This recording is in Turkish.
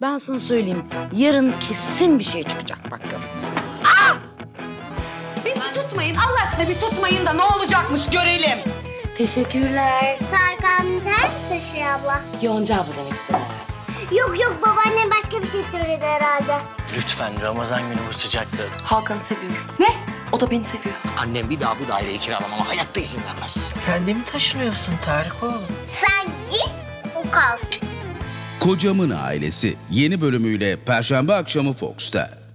Ben sana söyleyeyim. Yarın kesin bir şey çıkacak bak gör. Bir tutmayın Allah aşkına bir tutmayın da ne olacakmış görelim. Teşekkürler. Tarkan ters taşıyor abla. Yonca abla demek. Yok yok babaannem başka bir şey söyledi herhalde. Lütfen Ramazan günü bu sıcakta. Hakan'ı seviyorum. Ne? O da beni seviyor. Annem bir daha bu daireyi kiralamama hayatta izin vermez. Sen de mi taşınıyorsun Tarık oğlum? Sen git o kalsın. Kocamın Ailesi yeni bölümüyle Perşembe akşamı Fox'ta.